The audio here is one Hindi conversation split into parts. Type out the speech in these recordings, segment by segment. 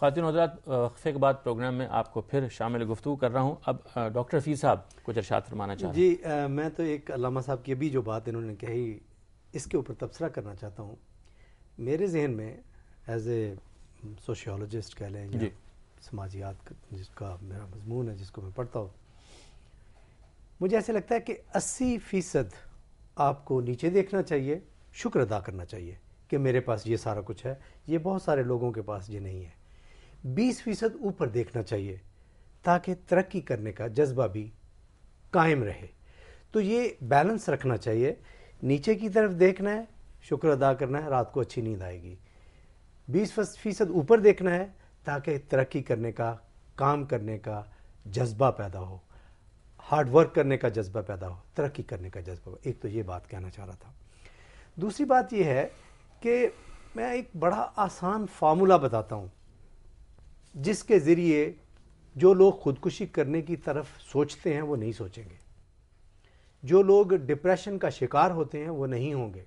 खातिन हजरात वक्फे के बाद प्रोग्राम में आपको फिर शामिल गुफ्तु कर रहा हूँ। अब डॉक्टर फ़ीस साहब कुछ अरशाद फरमाना चाह जी आ, मैं तो एक अलामा साहब की अभी जो बात इन्होंने कही इसके ऊपर तबसरा करना चाहता हूँ। मेरे जहन में एज ए सोशियोलॉजिस्ट कह लें या समाजियात जिसका मेरा मजमून है जिसको मैं पढ़ता हूँ मुझे ऐसे लगता है कि अस्सी फ़ीसद आपको नीचे देखना चाहिए शुक्र अदा करना चाहिए कि मेरे पास ये सारा कुछ है ये बहुत सारे लोगों के पास ये नहीं है। बीस फ़ीसद ऊपर देखना चाहिए, ताकि तरक्की करने का जज्बा भी कायम रहे। तो ये बैलेंस रखना चाहिए। नीचे की तरफ़ देखना है, शुक्र अदा करना है, रात को अच्छी नींद आएगी। बीस फ़ीसद ऊपर देखना है, ताकि तरक्की करने का, काम करने का जज्बा पैदा हो। हार्ड वर्क करने का जज्बा पैदा हो, तरक्की करने का जज्बा हो। एक तो ये बात कहना चाह रहा था। दूसरी बात यह है कि मैं एक बड़ा आसान फार्मूला बताता हूँ। जिसके ज़रिए जो लोग खुदकुशी करने की तरफ़ सोचते हैं, वो नहीं सोचेंगे। जो लोग डिप्रेशन का शिकार होते हैं, वो नहीं होंगे।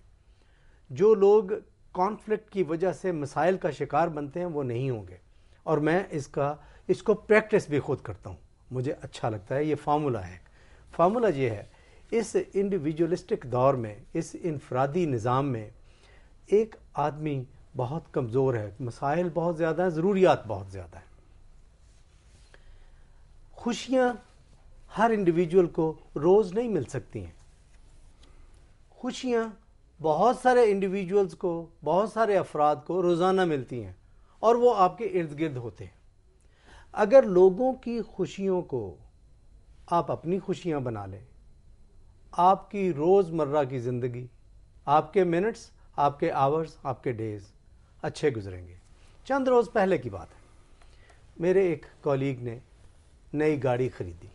जो लोग कॉन्फ्लिक्ट की वजह से मसाइल का शिकार बनते हैं, वो नहीं होंगे। और मैं इसका, इसको प्रैक्टिस भी खुद करता हूँ। मुझे अच्छा लगता है, ये फार्मूला है। फार्मूला ये है, इस इंडिविजुअलिस्टिक दौर में, इस इनफरादी निज़ाम में एक आदमी बहुत कमज़ोर है। मसाइल बहुत ज़्यादा है, ज़रूरियात बहुत ज़्यादा है। खुशियाँ हर इंडिविजुअल को रोज़ नहीं मिल सकती हैं। खुशियाँ बहुत सारे इंडिविजुअल्स को, बहुत सारे अफराद को रोज़ाना मिलती हैं और वो आपके इर्द गिर्द होते हैं। अगर लोगों की खुशियों को आप अपनी खुशियाँ बना लें, आपकी रोज़मर्रा की ज़िंदगी, आपके मिनट्स आपके आवर्स आपके डेज़ अच्छे गुजरेंगे। चंद रोज़ पहले की बात है। मेरे एक कॉलीग ने नई गाड़ी ख़रीदी।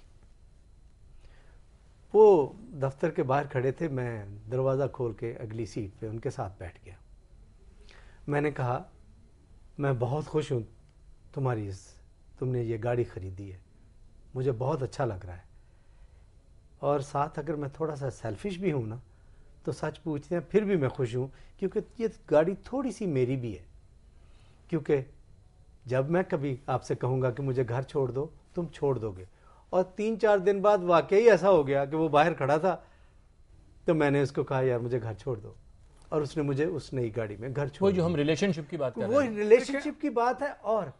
वो दफ्तर के बाहर खड़े थे, मैं दरवाज़ा खोल के अगली सीट पे उनके साथ बैठ गया। मैंने कहा, मैं बहुत खुश हूँ तुम्हारी इस, तुमने ये गाड़ी ख़रीदी है। मुझे बहुत अच्छा लग रहा है। और साथ अगर मैं थोड़ा सा सेल्फिश भी हूँ ना तो सच पूछते हैं फिर भी मैं खुश हूँ क्योंकि ये गाड़ी थोड़ी सी मेरी भी है। क्योंकि जब मैं कभी आपसे कहूँगा कि मुझे घर छोड़ दो तुम छोड़ दोगे। और तीन चार दिन बाद वाकई ऐसा हो गया कि वो बाहर खड़ा था तो मैंने उसको कहा यार मुझे घर छोड़ दो। और उसने मुझे उस नई गाड़ी में घर छोड़ जो हम रिलेशनशिप की बात कर वो रिलेशनशिप की बात है और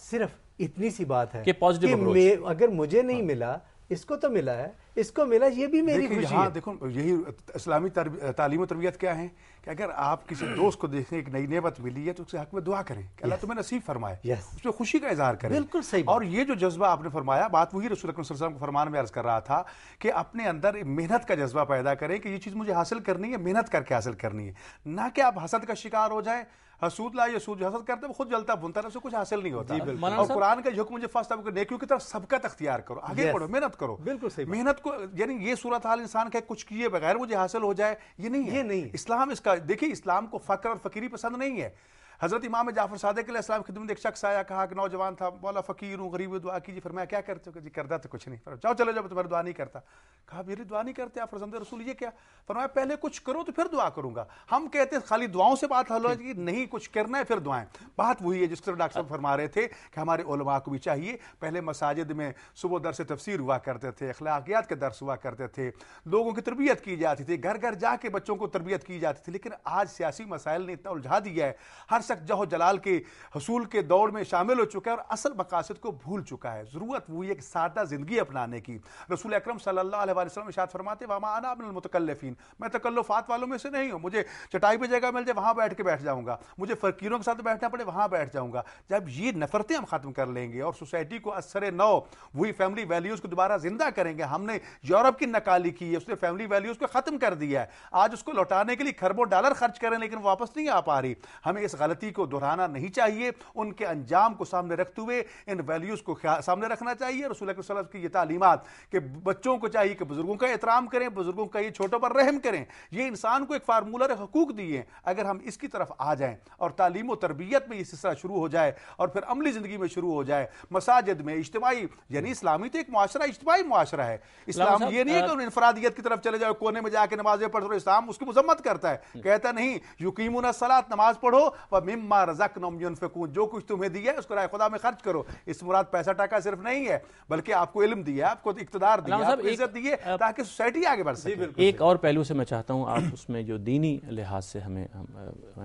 सिर्फ़ इतनी सी बात है कि पॉजिटिव अगर मुझे नहीं मिला इसको तो मिला है इसको मिला ये भी मेरी खुशी है। देखो यही इस्लामी तालीम तरबियत क्या है कि अगर आप किसी दोस्त को देखें एक नई नेमत मिली है तो उसके हक में दुआ करें कि अल्लाह तुम्हें नसीब फरमाए. उसमें खुशी का इजहार करें। बिल्कुल सही और ये जो जज्बा आपने फरमाया बात वही रसूल को फरमान में अर्ज़ कर रहा था कि अपने अंदर मेहनत का जज्बा पैदा करें कि ये चीज़ मुझे हासिल करनी है मेहनत करके हासिल करनी है। ना कि आप हसद का शिकार हो जाए हसूद ला यसूद हसद करते खुद जलता भुनता है कुछ हासिल नहीं होता। और कुरान का हुक्म मुझे फ़र्स्ट नेकियों की तरफ़ सबका अख्तियार करो आगे बढ़ो मेहनत करो। बिल्कुल सही मेहनत को यानी ये सूरत हाल इंसान का कुछ किए बगैर मुझे हासिल हो जाए ये नहीं ये नहीं। इस्लाम इसका देखिए इस्लाम को फकर और फकीरी पसंद नहीं है। हज़रत इमाम जाफ़र सादक इस्लाम खिदमत एक शख्स आया, कहा कि नौजवान था बोला फ़कीर हूँ, गरीब दुआ कीजिए। फिर मैं क्या करते? हो जी, करता तो कुछ नहीं। फिर जाओ चले जाओ तुम्हारी दुआ नहीं करता। कहा मेरी दुआ नहीं करते? आप फरजंद रसूल, ये क्या? फरमाया पहले कुछ करो तो फिर दुआ करूँगा। हम कहते हैं, खाली दुआओं से बात हल होगी नहीं, कुछ करना है, फिर दुआएँ। बात वही है जिस तरह डॉक्टर साहब फरमा रहे थे कि हमारे ओलमा को भी चाहिए। पहले मसाजिद में सुबह से तफसीर हुआ करते थे, अखलाकियात के दर्स हुआ करते थे। लोगों की तरबियत की जाती थी घर घर जाके बच्चों को तरबियत की जाती थी। लेकिन आज सियासी मसाइल ने इतना उलझा दिया है, हर शख्स जहो जलाल के हसूल के दौड़ में शामिल हो चुका है और असल मकासद को भूल चुका है। ज़रूरत वही एक सादा ज़िंदगी अपनाने की। रसूल अक्रम सल्लाम शाद फरमाते, वामा आना मुतकल्लफीन। मैं तकल्लुफात वालों में से नहीं हूँ। मुझे चटाई पर जगह मिल जाए, वहाँ बैठ के बैठ जाऊँगा। मुझे फ़कीरों के साथ बैठना पड़े, वहाँ बैठ जाऊँगा। जब ये नफरतें हम ख़त्म कर लेंगे और सोसाइटी को असर नौ वही फैमिली वैल्यूज़ को दोबारा ज़िंदा करेंगे, हमने यूरोप की नकाली की है, उसने फैमिली वैल्यूज़ को ख़त्म कर दिया है। आज उसको लौटाने के लिए खरबों डॉलर खर्च करें, लेकिन वापस नहीं आ पा रही। हमें इस गलती को दोहराना नहीं चाहिए उनके अंजाम को सामने रखते हुए इन वैल्यूज़ को सामने रखना चाहिए। रसूल की ये तालीमत कि बच्चों को चाहिए कि बुज़ुर्गों का एहतराम करें बुज़ुर्गों का ये छोटों पर रहम करें। ये इंसान को एक फार्मूला हकूक दिए अगर हम इसकी तरफ़ आ जाएँ और तालीम और तरबियत में ये सिलसिला शुरू हो जाए और फिर अमली ज़िंदगी में शुरू हो जाए। मसाजिद में इज्तमाही यानी इस्लामी तो एक माशरा इज्तमाही माशरा है। इस्लाम ये नहीं है कि इनफरादियत की तरफ़ चले जाओ कोने में जाके नमाजें पढ़ इस्लाम उसकी मजम्मत करता है। हम्म। कहता नहीं युकीमुन सलात नमाज़ पढ़ो व मिम्मा रजक नमयुनफिकून जो कुछ तुम्हें दिया है उसको राय खुदा में खर्च करो। इस मुराद पैसा टाका सिर्फ़ नहीं है बल्कि आपको इल्म दिया आपको इकतदार दिया आपको इज़्ज़त दी है ताकि सोसाइटी आगे बढ़ सके। एक और पहलू से मैं चाहता हूँ आप उसमें जो दीनी लिहाज से हमें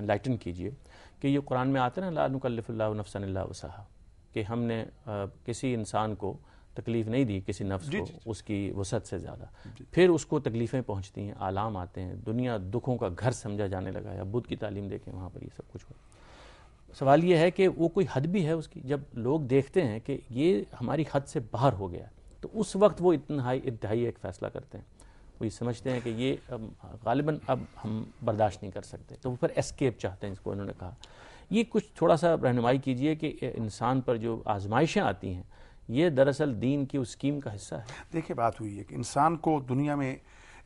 लाइटन कीजिए कि ये कुरान में आता है ना लाफसन कि हमने किसी इंसान को तकलीफ़ नहीं दी किसी नफ्स को जी, उसकी वसत से ज़्यादा। फिर उसको तकलीफ़ें पहुँचती हैं आलाम आते हैं दुनिया दुखों का घर समझा जाने लगा है। बुद्ध की तालीम देखें वहाँ पर ये सब कुछ हो सवाल ये है कि वो कोई हद भी है उसकी। जब लोग देखते हैं कि ये हमारी हद से बाहर हो गया तो उस वक्त वो इतना इंतहाई एक फ़ैसला करते हैं। वो ये समझते हैं कि ये गालिबा अब हम बर्दाश्त नहीं कर सकते। तो वो फिर एस्केप चाहते हैं इसको, उन्होंने कहा। ये कुछ थोड़ा सा रहनुमाई कीजिए कि इंसान पर जो आजमाइशें आती हैं, ये दरअसल दीन की उस स्कीम का हिस्सा है। देखिए, बात हुई है कि इंसान को दुनिया में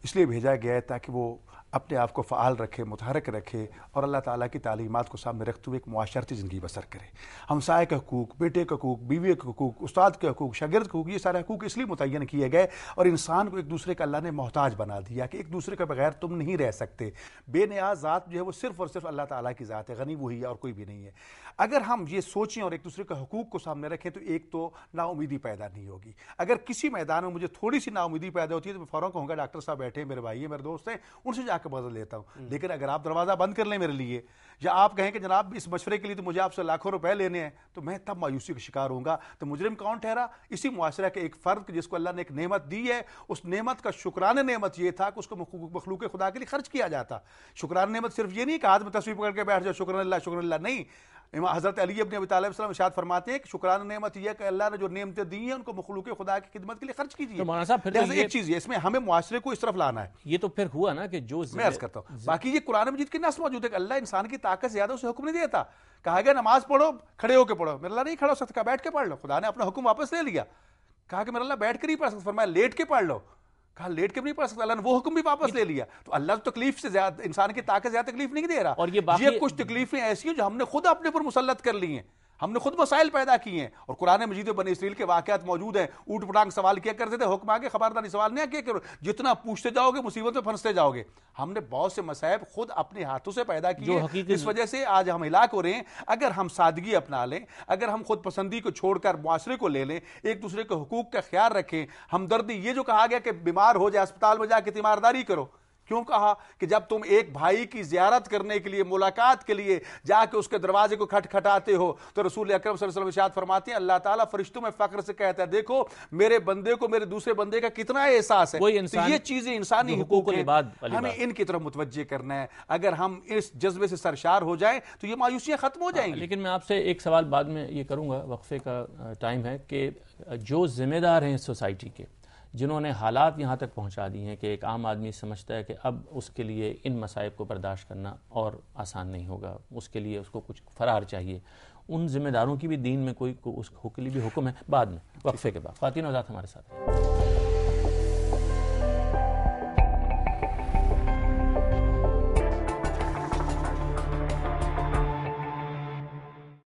इसलिए भेजा गया है ताकि वो अपने आप को फ़ाल रखे, मुतहरक रखे और अल्लाह ताला की तालीमत को सामने रखते हुए एक माशरती ज़िंदगी बसर करे। हमसाए के हकूक, बेटे के हकूक, बीवी के हकूक, उस्ताद के हकूक, शागिर्द के हकूक, ये सारे हकूक इसलिए मुतन किए गए और इंसान को एक दूसरे का अल्लाह ने मोहताज बना दिया कि एक दूसरे के बगैर तुम नहीं रह सकते। बेनियाज ज़ात जो है वो सिर्फ़ और सिर्फ़ अल्लाह ताला की ज़ात है गनी वही है और कोई भी नहीं है। अगर हम ये सोचें और एक दूसरे के हकूक को सामने रखें तो एक तो नाउमीदी पैदा नहीं होगी। अगर किसी मैदान में मुझे थोड़ी सी नाउमीदी पैदा होती है तो मैं फ़ौरन कहूँगा, डॉक्टर साहब बैठे मेरे भाई है, मेरे दोस्त हैं, उनसे जाकर बदल लेता हूँ। लेकिन अगर आप दरवाज़ा बंद कर लें मेरे लिए, या आप कहें कि जनाब, इस मशवरे के लिए तो मुझे आपसे लाखों रुपए लेने हैं तो मैं तब मायूसी का शिकार हूँ तो मुजरिम कौन ठहरा? इसी मुआरे के एक फ़र्द जिसको अल्लाह ने एक नेमत दी है। उस नेमत का शुक्रान नेमत ये था कि उसको मखलूक खुदा के लिए खर्च किया जाता। शुक्रान नेमत सिर्फ़ ये नहीं कि हाथ में तस्वीर पकड़ के बैठ जाओ शुक्र शुक्र नहीं। हज़रत अली अपने अबी तालब शायद फरमाते हैं कि शुक्रान नेमत यह कि अल्लाह ने जो नेमतें दी हैं उनको मखलूक खुदा की खिदमत के लिए खर्च कीजिए। तो फिर तो एक चीज़ है इसमें हमें मुआरे को इस तरफ़ लाना है। ये तो फिर हुआ ना कि जो मैं अर्ज़ करता हूँ। बाकी ये कुरान मजीद की नस मौजूद है कि अल्लाह इंसान की ताकत से ज़्यादा उसे हुक्म नहीं देता। कहा गया नमाज़ पढ़ो खड़े होकर पढ़ो। मेरा नहीं खड़ा हो सकता बैठ के पढ़ लो। खुदा ने अपना हुक्म वापस ले लिया। कहा कि मेरा बैठ कर ही पढ़ सकता फरमाया लेट के पढ़ लो। कहा लेट के भी नहीं पढ़ सकता? अल्लाह ने वो हुक्म भी वापस ले लिया। तो अल्लाह तो तकलीफ़ से ज़्यादा इंसान की ताकत ज़्यादा तकलीफ़ नहीं दे रहा। और ये, ये कुछ तकलीफें ऐसी हैं जो हमने खुद अपने पर मुसलत कर ली हैं। हमने खुद मसाइल पैदा किए हैं और कुरान मजीद बन इसराइल के वाकत मौजूद हैं। ऊट पटांग सवाल किया करते थे हुक्म आगे खबरदारी सवाल नहीं किया करो जितना पूछते जाओगे मुसीबत में फंसते जाओगे। हमने बहुत से मसायब खुद अपने हाथों से पैदा किए इस वजह से आज हम हिलाक हो रहे हैं। अगर हम सादगी अपना लें अगर हम खुद पसंदी को छोड़कर मुआरे को ले लें एक दूसरे के हकूक का ख्याल रखें हमदर्दी ये जो कहा गया कि बीमार हो जाए अस्पताल में जाकर तीमारदारी करो। क्यों कहा कि जब तुम एक भाई की जियारत करने के लिए मुलाकात के लिए जाके उसके दरवाजे को खटखटाते हो तो रसूल अक्रम शाद फरमाते हैं अल्लाह ताला फरिश्तों में फख्र से कहता है देखो मेरे बंदे को मेरे दूसरे बंदे का कितना एहसास है। तो ये चीज़ें इंसानी हुकूक हमें इनकी तरफ़ मुतवजह करना है। अगर हम इस जज्बे से सरशार हो जाए तो ये मायूसियाँ खत्म हो हाँ, जाएँगी। लेकिन मैं आपसे एक सवाल बाद में ये करूँगा वक्फे का टाइम है कि जो जिम्मेदार हैं सोसाइटी के जिन्होंने हालात यहाँ तक पहुँचा दिए हैं कि एक आम आदमी समझता है कि अब उसके लिए इन मसाइब को बर्दाश्त करना और आसान नहीं होगा। उसके लिए उसको कुछ फ़रार चाहिए। उन जिम्मेदारों की भी दीन में कोई, को उस लिए भी हुक्म है। बाद में वक्फे के बाद। खातिन आज़ाद हमारे साथ